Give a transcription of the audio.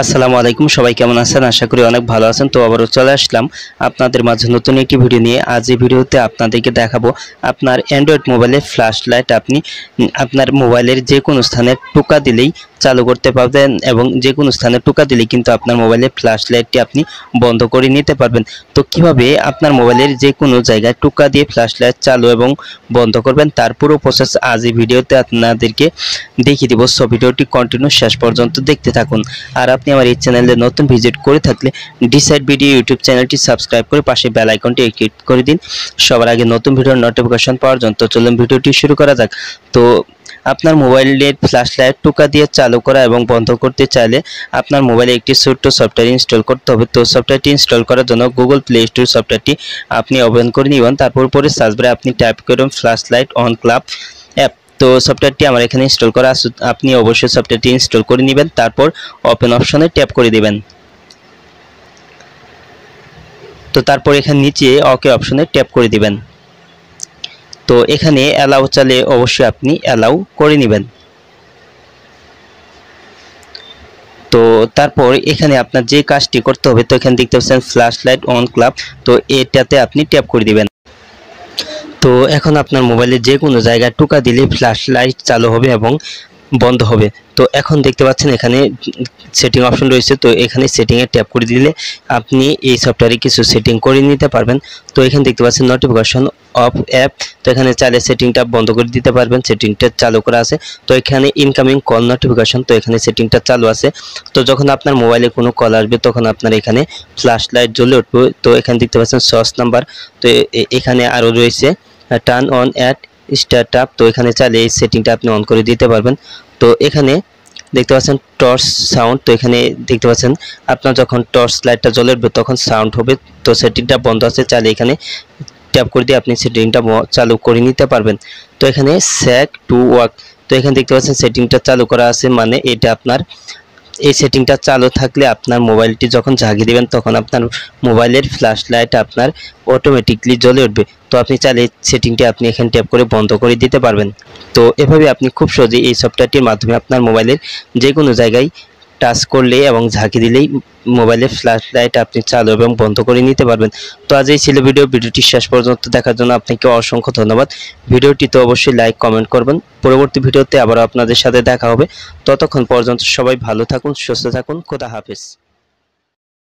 আসসালামু আলাইকুম, সবাই কেমন আছেন? আশা করি অনেক ভালো আছেন। তো আবারও চলে আসলাম আপনাদের মাঝে নতুন একটি ভিডিও নিয়ে। আজ এই ভিডিওতে আপনাদেরকে দেখাবো আপনার অ্যান্ড্রয়েড মোবাইলের ফ্ল্যাশ লাইট আপনি আপনার মোবাইলের যে কোনো স্থানে টোকা দিলেই চালু করতে পারবেন এবং যে কোনো স্থানে টোকা দিলে কিন্তু আপনার মোবাইলের ফ্ল্যাশ লাইটটি আপনি বন্ধ করে নিতে পারবেন। তো কীভাবে আপনার মোবাইলের যে কোনো জায়গায় টোকা দিয়ে ফ্ল্যাশ লাইট চালু এবং বন্ধ করবেন, তার পুরো প্রসেস আজ এই ভিডিওতে আপনাদেরকে দেখিয়ে দিব। সো ভিডিওটি কন্টিনিউ শেষ পর্যন্ত দেখতে থাকুন। আর আপনি আমার এই চ্যানেলে নতুন ভিজিট করে থাকলে ডিসাইড ভিডিও ইউটিউব চ্যানেলটি সাবস্ক্রাইব করে পাশে বেল আইকনটি ক্লিক করে দিন। সবার আগে নতুন ভিডিওর নোটিফিকেশন পাওয়ার জন্য তো চলুন ভিডিওটি শুরু করা যাক। তো আপনার মোবাইলের ফ্ল্যাশ লাইট টোকা দিয়ে চালু করা এবং বন্ধ করতে চাইলে আপনার মোবাইলে একটি ছোট্ট সফটওয়্যার ইনস্টল করতে হবে। তো সফটওয়্যারটি ইনস্টল করার জন্য গুগল প্লে স্টোর সফটওয়্যারটি আপনি ওপেন করে নেবেন। তারপর পরে সার্চ বারে আপনি টাইপ করুন flash light on club app তো সফটওয়্যারটি আমার এখানে ইনস্টল করা আপনি অবশ্যই সফটওয়্যারটি ইনস্টল করে নেবেন। তারপর ওপেন অপশনে ট্যাপ করে দিবেন। তো তারপর এখানে নিচে ওকে অপশনে ট্যাপ করে দিবেন। তো এখানে অ্যালাউ চালে অবশ্যই আপনি অ্যালাউ করে নেবেন। তো তারপর এখানে আপনার যে কাজটি করতে হবে, তো এখানে দেখতে পাচ্ছেন ফ্ল্যাশ লাইট অন ক্লাব তো এটাতে আপনি ট্যাপ করে দিবেন। তো এখন আপনার মোবাইলে যে কোনো জায়গায় টোকা দিলে ফ্ল্যাশ লাইট চালু হবে এবং বন্ধ হবে। তো এখন দেখতে পাচ্ছেন এখানে সেটিং অপশন রয়েছে। তো এখানে সেটিংয়ে ট্যাপ করে দিলে আপনি এই সফটওয়্যারে কিছু সেটিং করে নিতে পারবেন। তো এখানে দেখতে পাচ্ছেন নোটিফিকেশন অফ অ্যাপ তো এখানে চাইলে সেটিংটা বন্ধ করে দিতে পারবেন। সেটিংটা চালু করা আছে। তো এখানে ইনকামিং কল নোটিফিকেশন তো এখানে সেটিংটা চালু আছে। তো যখন আপনার মোবাইলে কোনো কল আসবে, তখন আপনার এখানে ফ্ল্যাশ লাইট জ্বলে উঠবে। তো এখানে দেখতে পাচ্ছেন সস নাম্বার তো এখানে আরও রয়েছে turn on at start up তো এখানে চাইলে এই সেটিংটা আপনি অন করে দিতে পারবেন। তো এখানে দেখতে পাচ্ছেন টর্চ সাউন্ড তো এখানে দেখতে পাচ্ছেন আপনার যখন টর্চ লাইটটা জ্বলে উঠবে তখন সাউন্ড হবে। তো সেটিংটা বন্ধ আছে, চাইলে এখানে ট্যাপ করে দিয়ে আপনি সেটিংটা চালু করে নিতে পারবেন। তো এখানে স্যাক টু ওয়ার্ক তো এখানে দেখতে পাচ্ছেন সেটিংটা চালু করা আছে মানে এটা আপনার এই সেটিংটা চালু থাকলে আপনার মোবাইলটি যখন ঝাঁকিয়ে দেবেন, তখন আপনার মোবাইলের ফ্ল্যাশ লাইট আপনার অটোমেটিকলি জ্বলে উঠবে। তো আপনি চাইলে সেটিংটি আপনি এখানে ট্যাপ করে বন্ধ করে দিতে পারবেন। তো এভাবে আপনি খুব সহজেই এই সফটওয়্যারটির মাধ্যমে আপনার মোবাইলের যে কোনো জায়গায় টাচ করলে এবং ঝাঁকি দিলেই মোবাইলের ফ্ল্যাশ লাইট আপনি চালু এবং বন্ধ করে নিতে পারবেন। তো আজ এই ছিল ভিডিও। ভিডিওটি শেষ পর্যন্ত দেখার জন্য আপনাকে অসংখ্য ধন্যবাদ। ভিডিওটি তো অবশ্যই লাইক, কমেন্ট করবেন। পরবর্তী ভিডিওতে আবার আপনাদের সাথে দেখা হবে। ততক্ষণ পর্যন্ত সবাই ভালো থাকুন, সুস্থ থাকুন। খোদা হাফেজ।